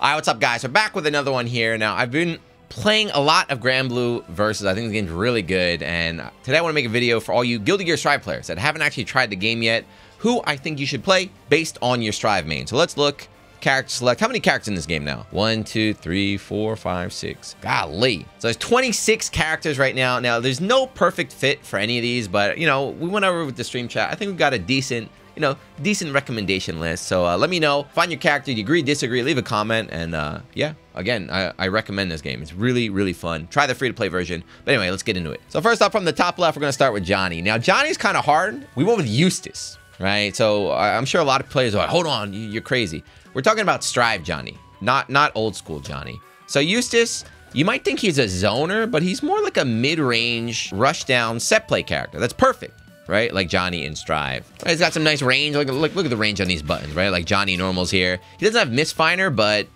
All right, what's up, guys? We're back with another one here. Now, I've been playing a lot of Granblue Versus. I think the game's really good, and uh, today I want to make a video for all you Guilty Gear Strive players that haven't actually tried the game yet, who I think you should play based on your Strive main. So let's look. Character select. How many characters in this game now? One, two, three, four, five, six. Golly. So there's 26 characters right now. Now, there's no perfect fit for any of these, but, you know, we went over with the stream chat. I think we've got a decent you know, decent recommendation list. So uh, let me know. Find your character. You agree, disagree, leave a comment. And uh, yeah, again, I, I, recommend this game. It's really, really fun. Try the free-to-play version. But anyway, let's get into it. So first up from the top left, we're going to start with Johnny. Now, Johnny's kind of hard. We went with Eustace, right? So I'm sure a lot of players are like, hold on, you're crazy. We're talking about Strive Johnny, not, not old school Johnny. So Eustace... You might think he's a zoner, but he's more like a mid-range, rush-down set play character. That's perfect right? Like Johnny in Strive. Right, he's got some nice range. Look, look, look at the range on these buttons, right? Like Johnny Normal's here. He doesn't have Mist Finer, but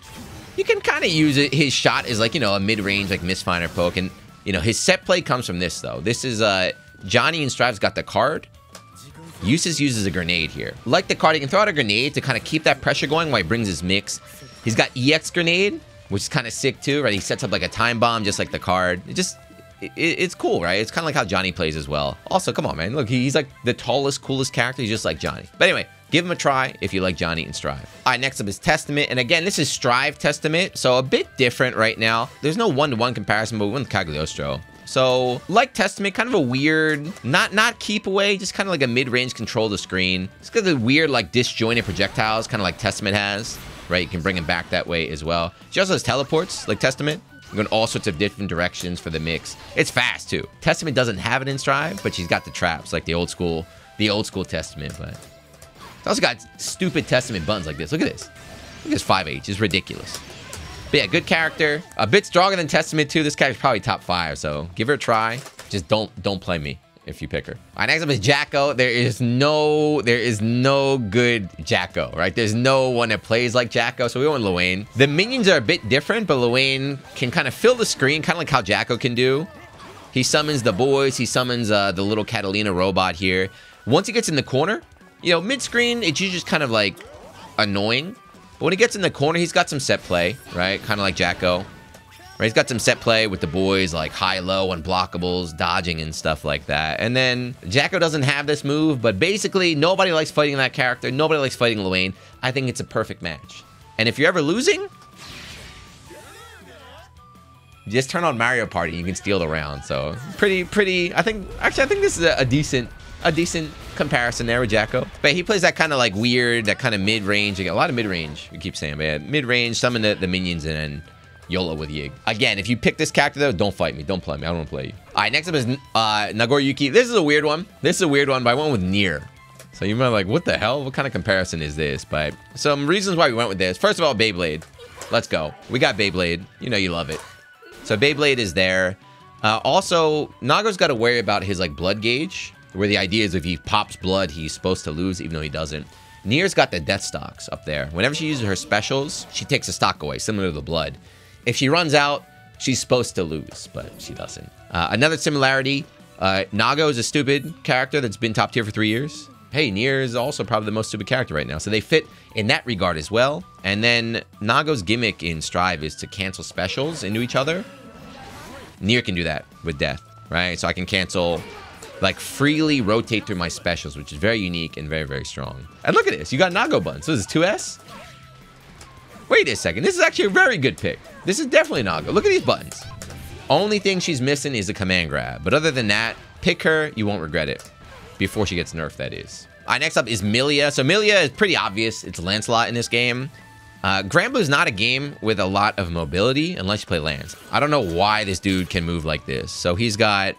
you can kind of use it. His shot is like, you know, a mid-range like Mist Finer poke. And, you know, his set play comes from this, though. This is, uh, Johnny in Strive's got the card. Eustace uses a grenade here. Like the card, he can throw out a grenade to kind of keep that pressure going while he brings his mix. He's got EX grenade, which is kind of sick too, right? He sets up like a time bomb just like the card. It just it, it's cool, right? It's kind of like how Johnny plays as well. Also, come on, man. Look, he's like the tallest, coolest character. He's just like Johnny. But anyway, give him a try if you like Johnny and Strive. All right, next up is Testament. And again, this is Strive Testament, so a bit different right now. There's no one-to-one -one comparison, but we went with Cagliostro. So, like Testament, kind of a weird, not not keep away, just kind of like a mid-range control the screen. It's got the weird, like, disjointed projectiles, kind of like Testament has, right? You can bring him back that way as well. She also has teleports, like Testament. Going all sorts of different directions for the mix. It's fast too. Testament doesn't have it in Strive, but she's got the traps like the old school, the old school Testament. But it's also got stupid Testament buttons like this. Look at this. Look at this 5H. It's ridiculous. But yeah, good character. A bit stronger than Testament too. This character's probably top five, so give her a try. Just don't don't play me if you pick her. All right, next up is Jack-O. There is no, there is no good Jack-O, right? There's no one that plays like Jack-O, so we want Lowain. The minions are a bit different, but Lowain can kind of fill the screen, kind of like how Jack-O can do. He summons the boys, he summons uh, the little Katalina robot here. Once he gets in the corner, you know, mid-screen, it's usually just kind of like annoying. But when he gets in the corner, he's got some set play, right? Kind of like Jack-O. Right, he's got some set play with the boys, like high-low, unblockables, dodging and stuff like that. And then Jack-O doesn't have this move, but basically nobody likes fighting that character. Nobody likes fighting Lowain. I think it's a perfect match. And if you're ever losing, just turn on Mario Party. You can steal the round. So pretty, pretty. I think actually, I think this is a, a decent, a decent comparison there with Jack-O. But he plays that kind of like weird, that kind of mid-range. A lot of mid-range. We keep saying, man, mid-range. Summon the, the minions and YOLO with Yig. Again, if you pick this character though, don't fight me. Don't play me. I don't want to play you. All right, next up is uh, Nagoriyuki. This is a weird one. This is a weird one, but I went with Nier. So you might like, what the hell? What kind of comparison is this? But some reasons why we went with this. First of all, Beyblade. Let's go. We got Beyblade. You know you love it. So Beyblade is there. Uh, also, Nago's got to worry about his like blood gauge, where the idea is if he pops blood, he's supposed to lose, even though he doesn't. Nier's got the death stocks up there. Whenever she uses her specials, she takes a stock away, similar to the blood. If she runs out, she's supposed to lose, but she doesn't. Uh, another similarity, uh, Nago is a stupid character that's been top tier for three years. Hey, Nier is also probably the most stupid character right now. So they fit in that regard as well. And then Nago's gimmick in Strive is to cancel specials into each other. Nier can do that with Death, right? So I can cancel, like freely rotate through my specials, which is very unique and very, very strong. And look at this. You got Nago Bun. So this is 2S? Wait a second. This is actually a very good pick. This is definitely Nago. Look at these buttons. Only thing she's missing is a command grab. But other than that, pick her. You won't regret it. Before she gets nerfed, that is. All right, next up is Millia. So Millia is pretty obvious. It's Lancelot in this game. Uh, Granblue is not a game with a lot of mobility unless you play Lance. I don't know why this dude can move like this. So he's got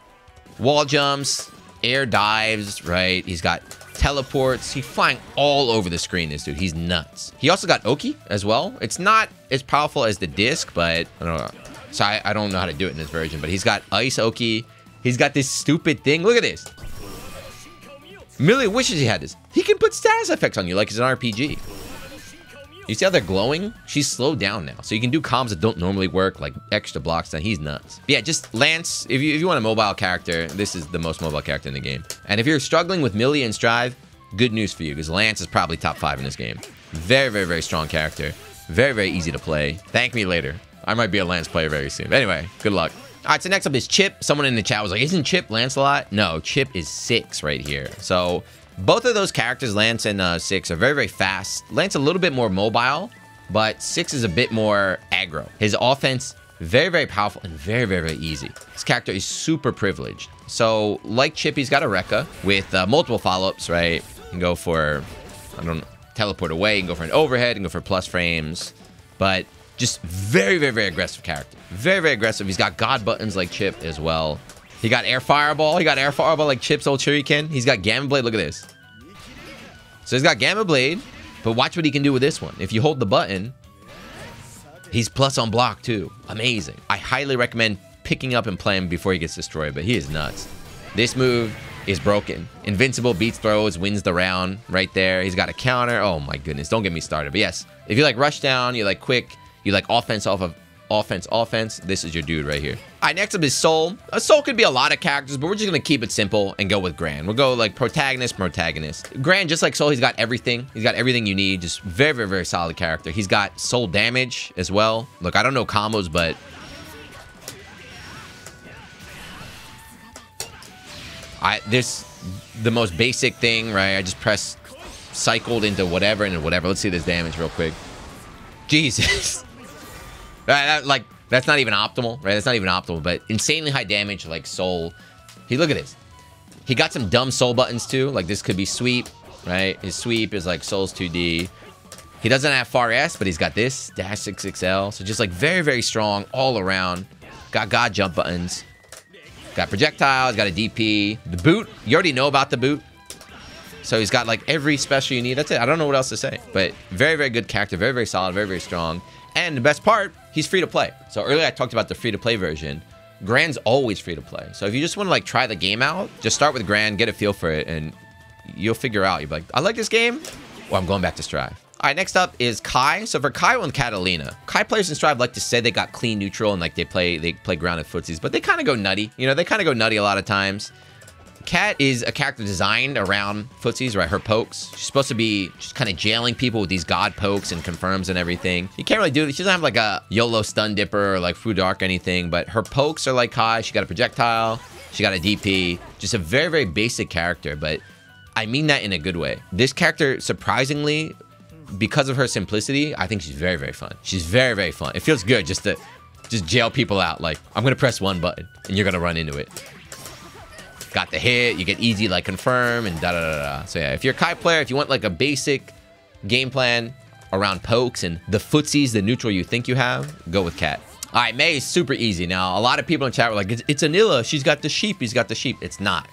wall jumps, air dives, right? He's got teleports. He's flying all over the screen, this dude. He's nuts. He also got Oki as well. It's not as powerful as the disc, but I don't know. So I, I don't know how to do it in this version, but he's got Ice Oki. He's got this stupid thing. Look at this. Millia wishes he had this. He can put status effects on you like it's an RPG. You see how they're glowing? She's slowed down now. So you can do comms that don't normally work, like extra blocks. Then he's nuts. But yeah, just Lance, if you, if you want a mobile character, this is the most mobile character in the game. And if you're struggling with Millia and Strive, good news for you, because Lance is probably top five in this game. Very, very, very strong character. Very, very easy to play. Thank me later. I might be a Lance player very soon. Anyway, good luck. All right, so next up is Chipp. Someone in the chat was like, isn't Chipp Lancelot? No, Chipp is Seox right here. So both of those characters, Lance and uh, Seox, are very, very fast. Lance a little bit more mobile, but Seox is a bit more aggro. His offense, very, very powerful and very, very, very easy. His character is super privileged. So like Chipp, he's got a Rekka with uh, multiple follow-ups, right? You can go for, I don't know, teleport away, you can go for an overhead, can go for plus frames. But just very, very, very aggressive character. Very, very aggressive. He's got God buttons like Chipp as well. He got air fireball. He got air fireball like Chipp's old Shuriken. He's got Gamma Blade. Look at this. So he's got Gamma Blade, but watch what he can do with this one. If you hold the button, he's plus on block too. Amazing. I highly recommend picking up and playing before he gets destroyed, but he is nuts. This move is broken. Invincible beats throws, wins the round right there. He's got a counter. Oh my goodness, don't get me started. But yes, if you like rush down, you like quick, you like offense off of offense, offense, this is your dude right here. All right, next up is Sol. A Sol could be a lot of characters, but we're just gonna keep it simple and go with Gran. We'll go like protagonist, protagonist. Gran, just like Sol, he's got everything. He's got everything you need. Just very, very, very solid character. He's got Sol damage as well. Look, I don't know combos, but I this the most basic thing, right? I just press cycled into whatever and whatever. Let's see this damage real quick. Jesus. That, like, that's not even optimal, right? That's not even optimal, but insanely high damage like Sol. He look at this. He got some dumb Sol buttons too. Like this could be sweep, right? His sweep is like Sol's 2D. He doesn't have far S, but he's got this dash 6XL. So just like very, very strong all around. Got God jump buttons. Got projectiles, got a DP. The boot, you already know about the boot. So he's got like every special you need. That's it. I don't know what else to say. But very, very good character. Very, very solid. Very, very strong. And the best part, he's free to play. So earlier I talked about the free to play version. Gran's always free to play. So if you just want to like try the game out, just start with Gran, get a feel for it, and you'll figure out. You'll be like, I like this game. Well, I'm going back to Strive. All right, next up is Ky. So for Ky and Katalina, Ky players in Strive like to say they got clean neutral and like they play they play grounded footsies, but they kind of go nutty. You know, they kind of go nutty a lot of times. Cat is a character designed around footsies, right? Her pokes. She's supposed to be just kind of jailing people with these god pokes and confirms and everything. You can't really do it. She doesn't have like a YOLO stun dipper or like Foudre Arc or anything, but her pokes are like high. She got a projectile. She got a DP. Just a very, very basic character, but I mean that in a good way. This character, surprisingly, because of her simplicity, I think she's very, very fun. She's very, very fun. It feels good just to just jail people out. Like, I'm going to press one button and you're going to run into it got the hit, you get easy like confirm and da da da da. So yeah, if you're a Ky player, if you want like a basic game plan around pokes and the footsies, the neutral you think you have, go with Cat. All right, May is super easy. Now, a lot of people in chat were like, it's, it's Anila. She's got the sheep. He's got the sheep. It's not.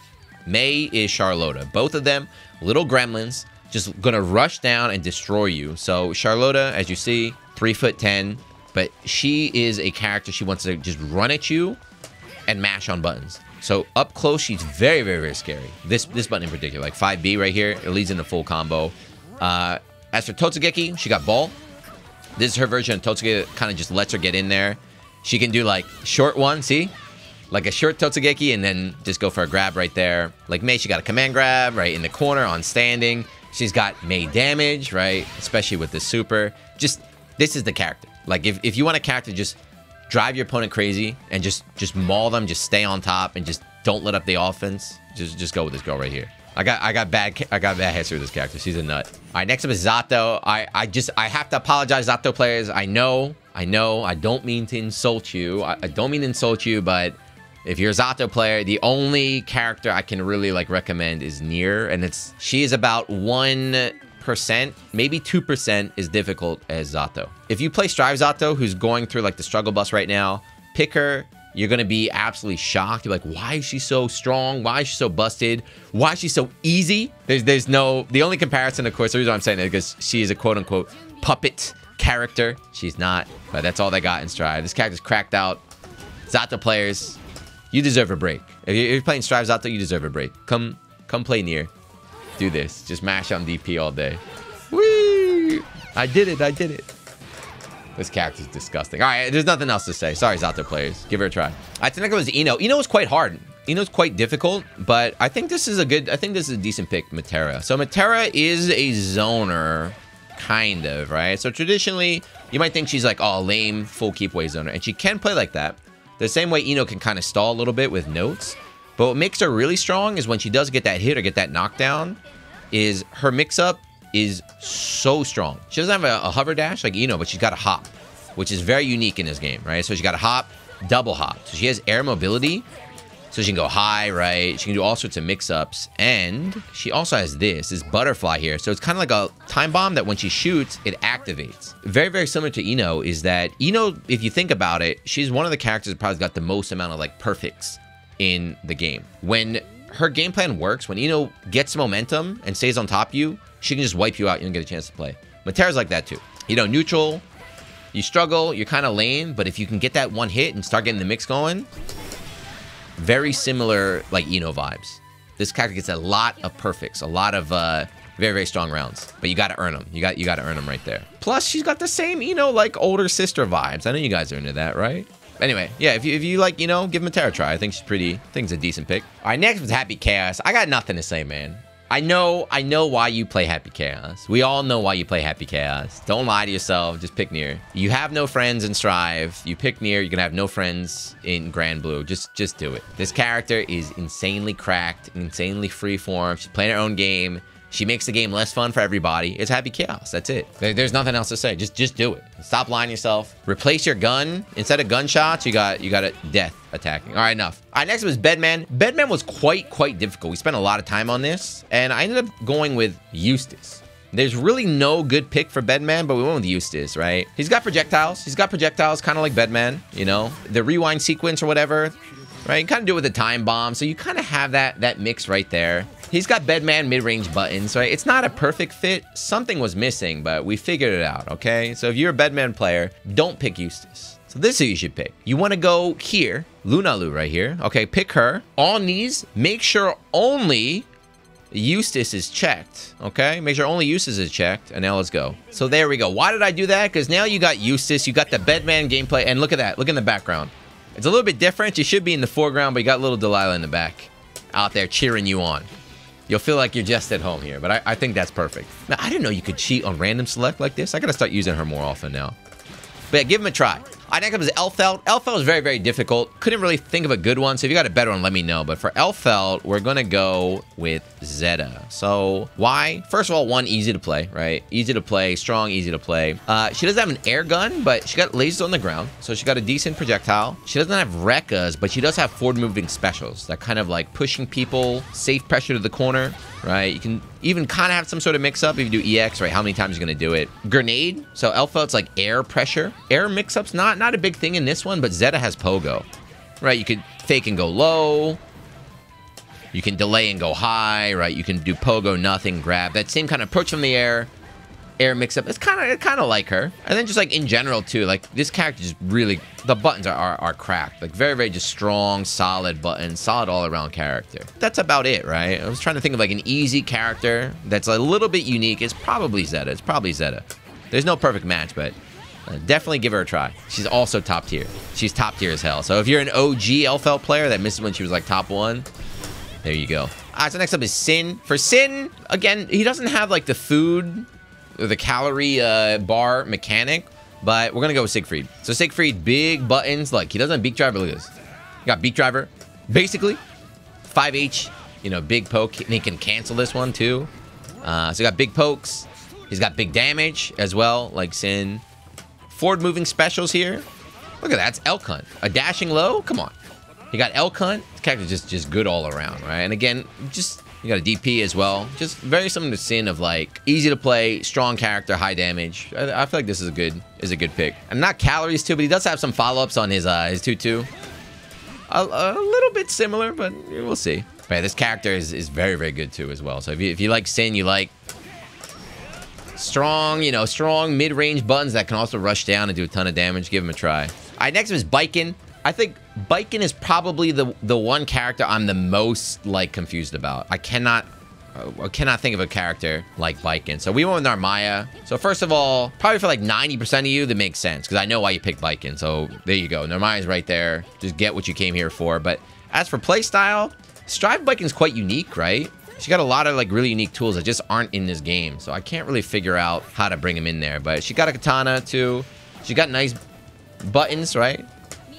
May is Charlotta. Both of them, little gremlins, just gonna rush down and destroy you. So Charlotta, as you see, three foot 10, but she is a character. She wants to just run at you and mash on buttons. So up close, she's very, very, very scary. This this button in particular, like 5B right here, it leads into full combo. Uh, as for Totsugeki, she got ball. This is her version of Totsugeki kind of just lets her get in there. She can do like short one, see? Like a short Totsugeki and then just go for a grab right there. Like May, she got a command grab right in the corner on standing. She's got May damage, right? Especially with the super. Just, this is the character. Like if, if you want a character just drive your opponent crazy and just just maul them, just stay on top and just don't let up the offense. Just just go with this girl right here. I got I got bad I got bad history with this character. She's a nut. All right, next up is Zato. I I just I have to apologize, Zato players. I know I know I don't mean to insult you. I, I don't mean to insult you, but if you're a Zato player, the only character I can really like recommend is Nier, and it's she is about one percent, maybe 2% is difficult as Zato. If you play Strive Zato, who's going through like the struggle bus right now, pick her. You're going to be absolutely shocked. You're like, why is she so strong? Why is she so busted? Why is she so easy? There's there's no, the only comparison, of course, the reason I'm saying is because she is a quote unquote puppet character. She's not, but that's all they got in Strive. This character's cracked out. Zato players, you deserve a break. If you're playing Strive Zato, you deserve a break. Come, come play Nier do this. Just mash on DP all day. Whee! I did it. I did it. This character's disgusting. All right, there's nothing else to say. Sorry, Zato players. Give her a try. I think it was I-No. I-No is quite hard. I-No's quite difficult, but I think this is a good, I think this is a decent pick, Metera. So Metera is a zoner kind of, right? So traditionally, you might think she's like, oh, lame, full keep wave zoner. And she can play like that. The same way I-No can kind of stall a little bit with notes. But what makes her really strong is when she does get that hit or get that knockdown, is her mix-up is so strong. She doesn't have a, a hover dash like I-No, but she's got a hop, which is very unique in this game, right? So she got a hop, double hop. So she has air mobility, so she can go high, right? She can do all sorts of mix-ups. And she also has this, this butterfly here. So it's kind of like a time bomb that when she shoots, it activates. Very, very similar to I-No is that I-No, if you think about it, she's one of the characters that probably got the most amount of like perfects in the game. When her game plan works, when I-No gets momentum and stays on top of you, she can just wipe you out. You don't get a chance to play. Metera's like that too. You know, neutral, you struggle, you're kind of lame, but if you can get that one hit and start getting the mix going, very similar like I-No vibes. This character gets a lot of perfects, a lot of uh, very very strong rounds, but you got to earn them. You got you got to earn them right there. Plus, she's got the same I-No like older sister vibes. I know you guys are into that, right? Anyway, yeah, if you, if you like, you know, give Metera a try. I think she's pretty, I think it's a decent pick. All right, next was Happy Chaos. I got nothing to say, man. I know, I know why you play Happy Chaos. We all know why you play Happy Chaos. Don't lie to yourself. Just pick Nier. You have no friends in Strive. You pick Nier. You're gonna have no friends in Granblue. Just, just do it. This character is insanely cracked, insanely freeform. She's playing her own game. She makes the game less fun for everybody. It's happy chaos. That's it. There's nothing else to say. Just just do it. Stop lying yourself. Replace your gun. Instead of gunshots, you got you got a death attacking. All right, enough. All right, next was Bedman. Bedman was quite, quite difficult. We spent a lot of time on this, and I ended up going with Eustace. There's really no good pick for Bedman, but we went with Eustace, right? He's got projectiles. He's got projectiles, kind of like Bedman, you know? The rewind sequence or whatever, right? You kind of do it with the time bomb, so you kind of have that, that mix right there. He's got Bedman mid-range buttons, right? It's not a perfect fit. Something was missing, but we figured it out, okay? So if you're a Bedman player, don't pick Eustace. So this is who you should pick. You want to go here, Lunalu right here. Okay, pick her. On these, make sure only Eustace is checked, okay? Make sure only Eustace is checked, and now let's go. So there we go. Why did I do that? Because now you got Eustace, you got the Bedman gameplay, and look at that. Look in the background. It's a little bit different. You should be in the foreground, but you got little Delilah in the back out there cheering you on. You'll feel like you're just at home here, but I, I think that's perfect. Now, I didn't know you could cheat on random select like this. I gotta start using her more often now. But yeah, give him a try. I next up is Elphelt. Elphelt is very, very difficult. Couldn't really think of a good one, so if you got a better one, let me know. But for Elphelt, we're gonna go with Zeta. So why? First of all, one, easy to play, right? Easy to play, strong, easy to play. Uh, she doesn't have an air gun, but she got lasers on the ground, so she got a decent projectile. She doesn't have Rekkas, but she does have forward-moving specials that kind of like pushing people, safe pressure to the corner, right? You can even kind of have some sort of mix-up if you do EX, right? How many times you're going to do it. Grenade. So Elphelt, it's like air pressure. Air mix-ups, not, not a big thing in this one, but Zeta has Pogo, right? You could fake and go low. You can delay and go high, right? You can do Pogo, nothing, grab. That same kind of approach from the air air mix up. It's kind of kind of like her. And then just like in general too, like this character just really the buttons are, are, are cracked. Like very very just strong, solid buttons, solid all around character. That's about it, right? I was trying to think of like an easy character that's a little bit unique. It's probably Zeta. It's probably Zeta. There's no perfect match, but uh, definitely give her a try. She's also top tier. She's top tier as hell. So if you're an OG Elphelt player that misses when she was like top one, there you go. All right, so next up is Sin. For Sin, again, he doesn't have like the food the calorie uh, bar mechanic, but we're gonna go with Siegfried. So Siegfried, big buttons. Like he doesn't beak driver. Look at this. He got beak driver, basically 5H. You know, big poke. And he can cancel this one too. Uh, so he got big pokes. He's got big damage as well, like Sin. Forward moving specials here. Look at that. It's Elk Hunt. A dashing low. Come on. He got Elk Hunt. This character's just just good all around, right? And again, just you got a DP as well. Just very similar to Sin of like easy to play, strong character, high damage. I, I, feel like this is a good is a good pick. And not calories too, but he does have some follow-ups on his uh his 2-2. A, a, little bit similar, but we'll see. But yeah, this character is, is very, very good too as well. So if you, if you like Sin, you like strong, you know, strong mid-range buttons that can also rush down and do a ton of damage, give him a try. All right, next is Baiken. I think Baiken is probably the the one character I'm the most like confused about. I cannot I cannot think of a character like Baiken. So we went with Narmaya. So first of all, probably for like 90% of you, that makes sense because I know why you picked Baiken. So there you go. Narmaya's right there. Just get what you came here for. But as for playstyle, Strive Baiken's quite unique, right? She got a lot of like really unique tools that just aren't in this game. So I can't really figure out how to bring them in there. But she got a katana too. She got nice buttons, right?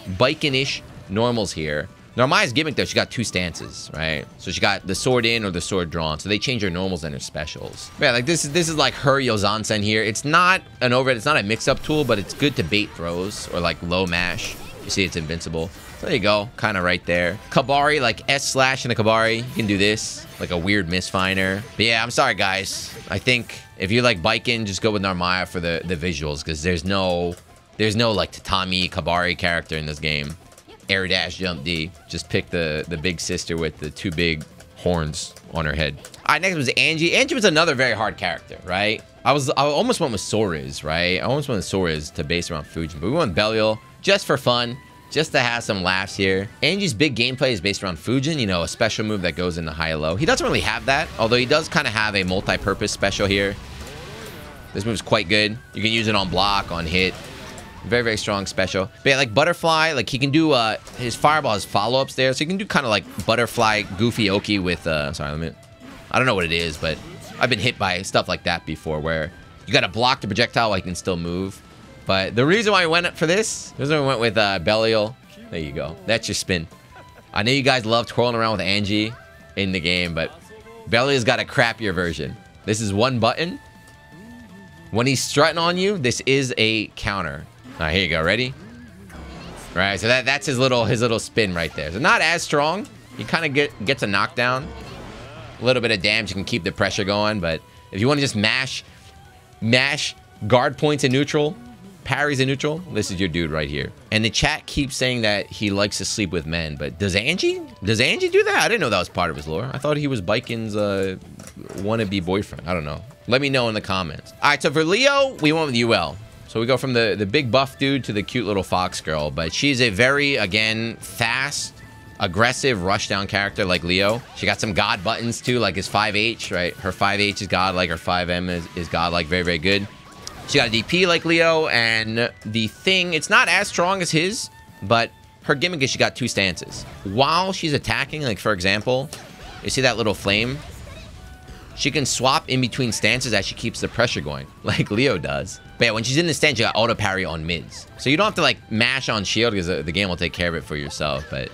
Baiken-ish normals here. Narmaya's gimmick though, she got two stances, right? So she got the sword in or the sword drawn. So they change her normals and her specials. Yeah, like this is this is like her Yozansen here. It's not an overhead, it's not a mix-up tool, but it's good to bait throws or like low mash. You see it's invincible. So there you go, kind of right there. Kabari, like S slash in a Kabari, you can do this. Like a weird misfinder. But yeah, I'm sorry guys. I think if you like Baiken, just go with Narmaya for the, the visuals because there's no there's no like Tatami Kabari character in this game air dash jump D. Just pick the, the big sister with the two big horns on her head. All right, next was Anji. Anji was another very hard character, right? I was I almost went with Soriz, right? I almost went with Soriz to base around Fujin, but we went Belial just for fun, just to have some laughs here. Anji's big gameplay is based around Fujin, you know, a special move that goes into high-low. He doesn't really have that, although he does kind of have a multi-purpose special here. This move is quite good. You can use it on block, on hit, very, very strong special. But yeah, like Butterfly, like he can do uh his fireball has follow-ups there. So you can do kind of like Butterfly Goofy Oki with uh sorry, let me I don't know what it is, but I've been hit by stuff like that before where you gotta block the projectile while you can still move. But the reason why I went up for this, the reason why I went with uh Belial, there you go. That's your spin. I know you guys love twirling around with Anji in the game, but Belial's got a crappier version. This is one button. When he's strutting on you, this is a counter. All right, here you go. Ready? Right, so that that's his little his little spin right there. So not as strong. He kind of get gets a knockdown. A little bit of damage. You can keep the pressure going, but if you want to just mash, mash guard points in neutral, parries in neutral, this is your dude right here. And the chat keeps saying that he likes to sleep with men, but does Anji? Does Anji do that? I didn't know that was part of his lore. I thought he was Baiken's uh, wannabe boyfriend. I don't know. Let me know in the comments. All right, so for Leo, we went with Yuel. So we go from the, the big buff dude to the cute little fox girl. But she's a very, again, fast, aggressive rushdown character like Leo. She got some god buttons too, like his 5H, right? Her 5H is god like her 5M is, is god like very, very good. She got a DP like Leo, and the thing, it's not as strong as his, but her gimmick is she got two stances. While she's attacking, like for example, you see that little flame? She can swap in between stances as she keeps the pressure going, like Leo does. But yeah, when she's in the stance, you got auto parry on mids. So you don't have to like mash on shield because the, game will take care of it for yourself. But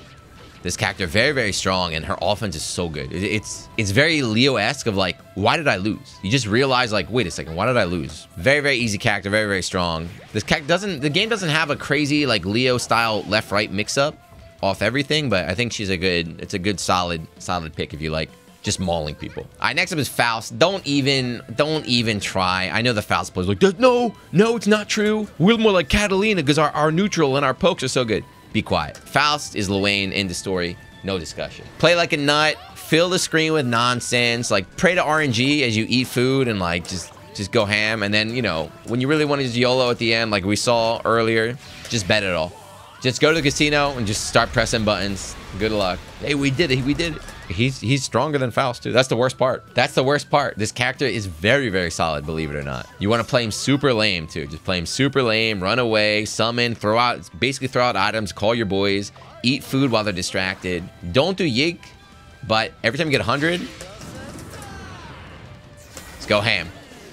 this character very very strong and her offense is so good it's it's very leo-esque of like why did i lose you just realize like wait a second why did i lose very very easy character very very strong this character doesn't the game doesn't have a crazy like leo style left right mix up off everything but i think she's a good it's a good solid solid pick if you like just mauling people. All right, next up is Faust. Don't even, don't even try. I know the Faust player's like, no, no, it's not true. We're more like Katalina because our, our neutral and our pokes are so good. Be quiet. Faust is Lowain in the story. No discussion. Play like a nut. Fill the screen with nonsense. Like, pray to RNG as you eat food and, like, just just go ham. And then, you know, when you really want to use YOLO at the end, like we saw earlier, just bet it all. Just go to the casino and just start pressing buttons. Good luck. Hey, we did it. We did it. He's he's stronger than Faust too. That's the worst part. That's the worst part. This character is very very solid, believe it or not. You want to play him super lame too. Just play him super lame, run away, summon, throw out, basically throw out items, call your boys, eat food while they're distracted. Don't do Yig, but every time you get 100, let's go ham.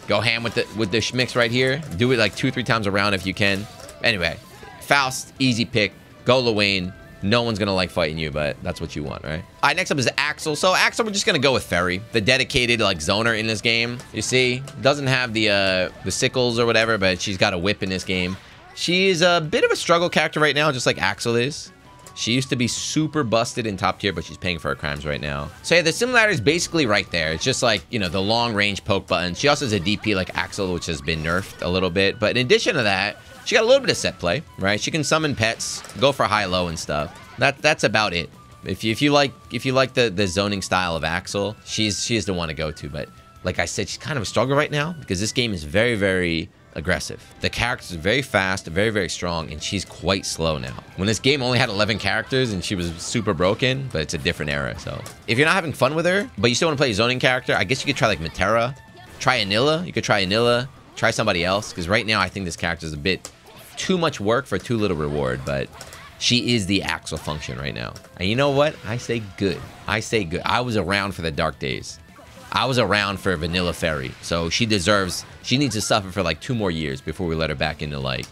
Go ham with the with the schmicks right here. Do it like two, three times around if you can. Anyway, Faust, easy pick. Go Lowain. No one's gonna like fighting you, but that's what you want, right? All right, next up is Axl. So Axl, we're just gonna go with Ferry, the dedicated like zoner in this game. You see, doesn't have the uh, the sickles or whatever, but she's got a whip in this game. She's a bit of a struggle character right now, just like Axl is. She used to be super busted in top tier, but she's paying for her crimes right now. So yeah, the similarity is basically right there. It's just like, you know, the long range poke button. She also has a DP like Axl, which has been nerfed a little bit. But in addition to that, she got a little bit of set play, right? She can summon pets, go for high-low and stuff. That that's about it. If you if you like if you like the the zoning style of Axl, she's she's the one to go to. But like I said, she's kind of a struggle right now because this game is very very aggressive. The characters are very fast, very very strong, and she's quite slow now. When this game only had 11 characters and she was super broken, but it's a different era. So if you're not having fun with her, but you still want to play a zoning character, I guess you could try like Metera, try Anila. You could try Anila, try somebody else because right now I think this character is a bit too much work for too little reward, but she is the Axl function right now. And you know what? I say good. I say good. I was around for the dark days. I was around for Vanilla Ferry, so she deserves, she needs to suffer for like two more years before we let her back into like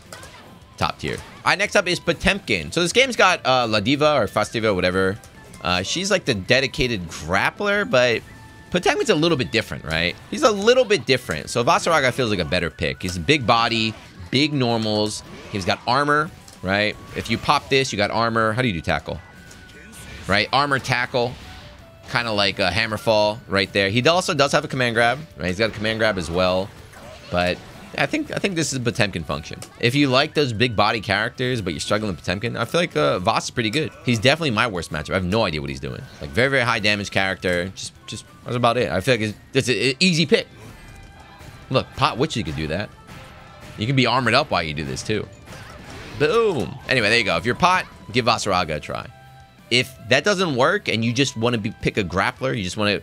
top tier. All right, next up is Potemkin. So this game's got uh, Ladiva or Fastiva, whatever. Uh, she's like the dedicated grappler, but Potemkin's a little bit different, right? He's a little bit different. So Vaseraga feels like a better pick. He's a big body, big normals. He's got armor, right? If you pop this, you got armor. How do you do tackle? Right? Armor tackle kind of like a Hammerfall right there. He also does have a command grab, right? He's got a command grab as well, but I think I think this is a Potemkin function. If you like those big body characters, but you're struggling with Potemkin, I feel like uh, Voss is pretty good. He's definitely my worst matchup. I have no idea what he's doing. Like very very high damage character. Just just that's about it. I feel like it's, it's an easy pick. Look, Pot Witch, you could do that. You can be armored up while you do this too. Boom. Anyway, there you go. If you're Pot, give Vaseraga a try. If that doesn't work and you just want to be, pick a grappler, you just want to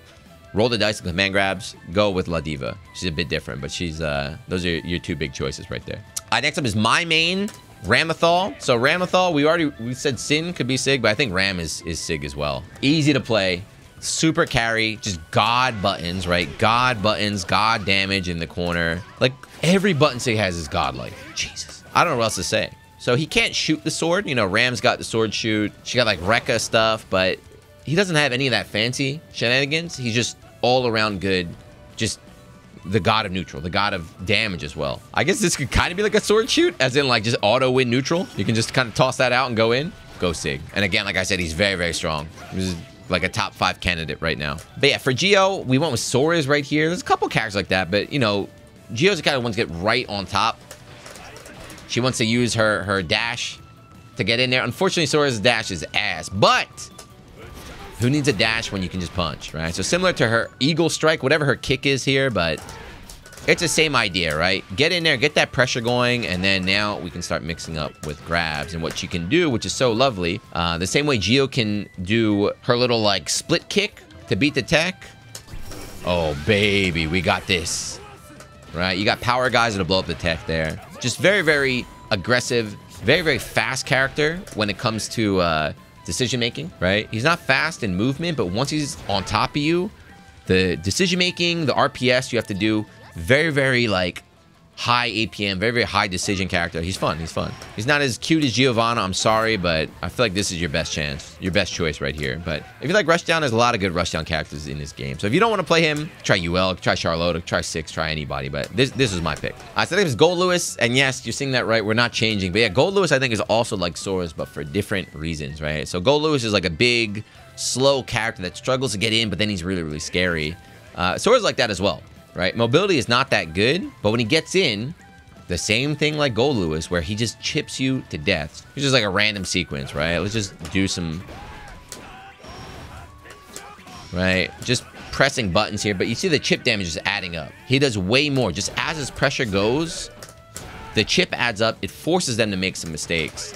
roll the dice and command grabs, go with Ladiva. She's a bit different, but she's uh, those are your two big choices right there. Uh, next up is my main, Ramlethal. So Ramlethal, we already we said Sin could be Sig, but I think Ram is, is Sig as well. Easy to play, super carry, just God buttons, right? God buttons, God damage in the corner. Like every button Sig has is godlike. Jesus. I don't know what else to say. So he can't shoot the sword. You know, Ram's got the sword shoot. She got like Rekka stuff, but he doesn't have any of that fancy shenanigans. He's just all around good. Just the god of neutral, the god of damage as well. I guess this could kind of be like a sword shoot, as in like just auto win neutral. You can just kind of toss that out and go in. Go Sig. And again, like I said, he's very, very strong. He's like a top five candidate right now. But yeah, for Gio, we went with Soriz right here. There's a couple characters like that, but you know, Gio's the kind of ones get right on top she wants to use her, her dash to get in there. Unfortunately, Soriz dash is ass, but who needs a dash when you can just punch, right? So similar to her Eagle Strike, whatever her kick is here, but it's the same idea, right? Get in there, get that pressure going, and then now we can start mixing up with grabs and what she can do, which is so lovely. Uh, the same way Gio can do her little like split kick to beat the tech. Oh, baby, we got this. Right? You got power guys that'll blow up the tech there. Just very, very aggressive, very, very fast character when it comes to uh, decision making, right? He's not fast in movement, but once he's on top of you, the decision making, the RPS you have to do, very, very like high APM, very, very high decision character. He's fun. He's fun. He's not as cute as Giovanna. I'm sorry, but I feel like this is your best chance, your best choice right here. But if you like Rushdown, there's a lot of good Rushdown characters in this game. So if you don't want to play him, try Yuel, try Charlotte, try Seox, try anybody. But this this is my pick. I so I think it's Goldlewis, and yes, you're seeing that right. We're not changing. But yeah, Goldlewis I think is also like Soriz, but for different reasons, right? So Goldlewis is like a big, slow character that struggles to get in, but then he's really, really scary. Uh, Soriz like that as well right? Mobility is not that good, but when he gets in, the same thing like Goldlewis, where he just chips you to death. It's just like a random sequence, right? Let's just do some... Right? Just pressing buttons here, but you see the chip damage is adding up. He does way more. Just as his pressure goes, the chip adds up. It forces them to make some mistakes.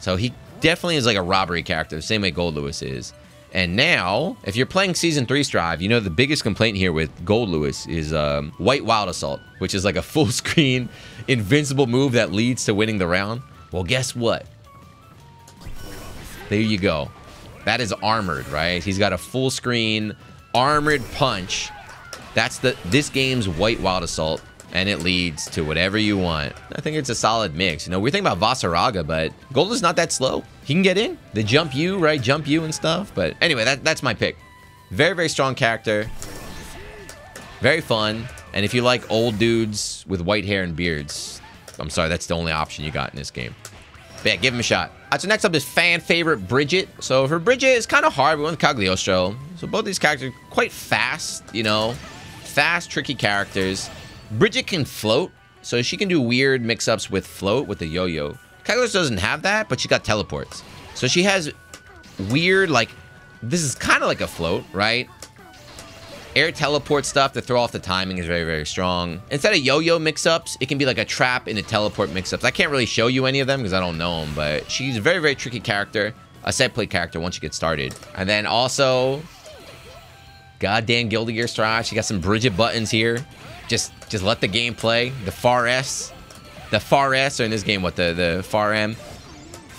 So he definitely is like a robbery character, the same way Goldlewis is. And now, if you're playing Season 3 Strive, you know the biggest complaint here with Goldlewis is um, White Wild Assault, which is like a full screen invincible move that leads to winning the round. Well, guess what? There you go. That is armored, right? He's got a full screen armored punch. That's the this game's White Wild Assault and it leads to whatever you want. I think it's a solid mix. You know, we're thinking about Vaseraga, but Gold is not that slow. He can get in. The jump you, right? Jump you and stuff. But anyway, that, that's my pick. Very, very strong character. Very fun. And if you like old dudes with white hair and beards, I'm sorry, that's the only option you got in this game. But yeah, give him a shot. All right, so next up is fan favorite Bridget. So for Bridget, it's kind of hard. We went with Cagliostro. So both these characters are quite fast, you know. Fast, tricky characters. Bridget can float, so she can do weird mix-ups with float with the yo-yo. Kylos doesn't have that, but she got teleports. So she has weird, like, this is kind of like a float, right? Air teleport stuff to throw off the timing is very, very strong. Instead of yo-yo mix-ups, it can be like a trap in a teleport mix-ups. I can't really show you any of them because I don't know them, but she's a very, very tricky character. A set play character once you get started. And then also, goddamn Guilty Gear Strive. She got some Bridget buttons here. Just just let the game play. The far S. The far S, or in this game, what, the, the far M.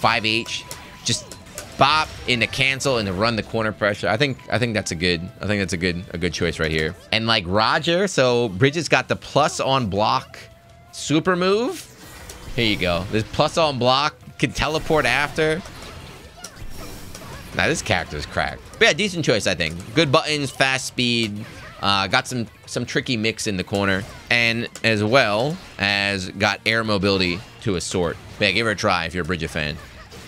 5H. Just bop, into cancel, and to run the corner pressure. I think I think that's a good I think that's a good a good choice right here. And like Roger, so Bridget's got the plus on block super move. Here you go. This plus on block can teleport after. Now this character's cracked. But yeah, decent choice, I think. Good buttons, fast speed. Uh, got some some tricky mix in the corner, and as well as got air mobility to a sort. Yeah, give her a try if you're a Bridget fan,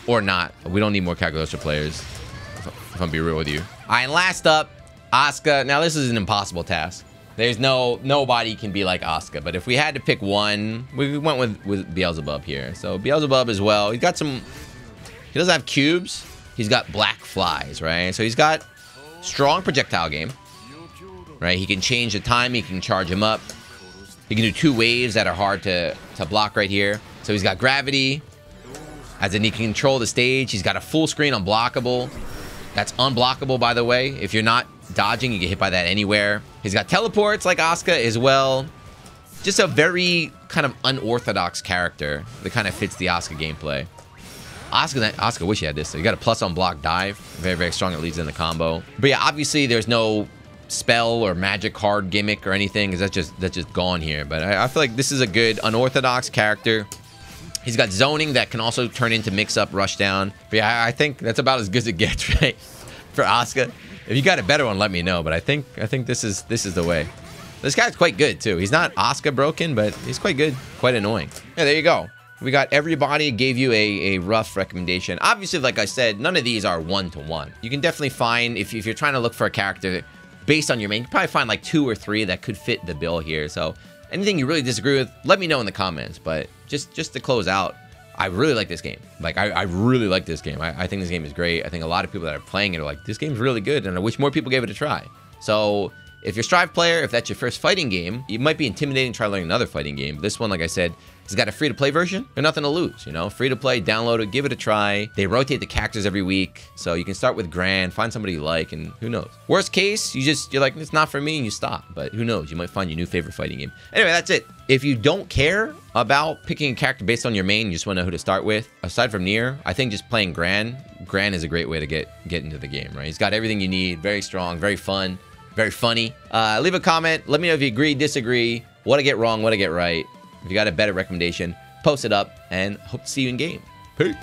or not. We don't need more Kagemusha players. If I'm be real with you. All right, last up, Asuka. Now this is an impossible task. There's no nobody can be like Asuka, but if we had to pick one, we went with with Beelzebub here. So Beelzebub as well. He's got some. He doesn't have cubes. He's got black flies, right? So he's got strong projectile game, right? He can change the time. He can charge him up. He can do two waves that are hard to to block right here. So he's got gravity, as in he can control the stage. He's got a full screen unblockable. That's unblockable, by the way. If you're not dodging, you get hit by that anywhere. He's got teleports like Asuka as well. Just a very kind of unorthodox character that kind of fits the Asuka gameplay. Asuka, Asuka wish he had this. So you got a plus on block dive. Very, very strong. It leads in the combo. But yeah, obviously there's no spell or magic card gimmick or anything because that's just that's just gone here. But I, I feel like this is a good unorthodox character. He's got zoning that can also turn into mix-up, rush down. But yeah, I, think that's about as good as it gets, right? For Asuka. If you got a better one, let me know. But I think I think this is this is the way. This guy's quite good too. He's not Asuka broken, but he's quite good, quite annoying. Yeah, there you go. We got everybody gave you a, a rough recommendation. Obviously, like I said, none of these are one-to-one. -one. You can definitely find, if, if you're trying to look for a character based on your main, you probably find like two or three that could fit the bill here. So anything you really disagree with, let me know in the comments. But just, just to close out, I really like this game. Like, I, I really like this game. I, I think this game is great. I think a lot of people that are playing it are like, this game's really good, and I wish more people gave it a try. So if you're Strive player, if that's your first fighting game, it might be intimidating to try learning another fighting game. This one, like I said, has got a free-to-play version. There's nothing to lose, you know? Free-to-play, download it, give it a try. They rotate the characters every week, so you can start with Gran, find somebody you like, and who knows? Worst case, you just, you're like, it's not for me, and you stop. But who knows? You might find your new favorite fighting game. Anyway, that's it. If you don't care about picking a character based on your main, you just want to know who to start with, aside from Nier, I think just playing Gran, Gran is a great way to get, get into the game, right? He's got everything you need, very strong, very fun very funny. Uh, leave a comment. Let me know if you agree, disagree, what I get wrong, what I get right. If you got a better recommendation, post it up, and hope to see you in game. Peace.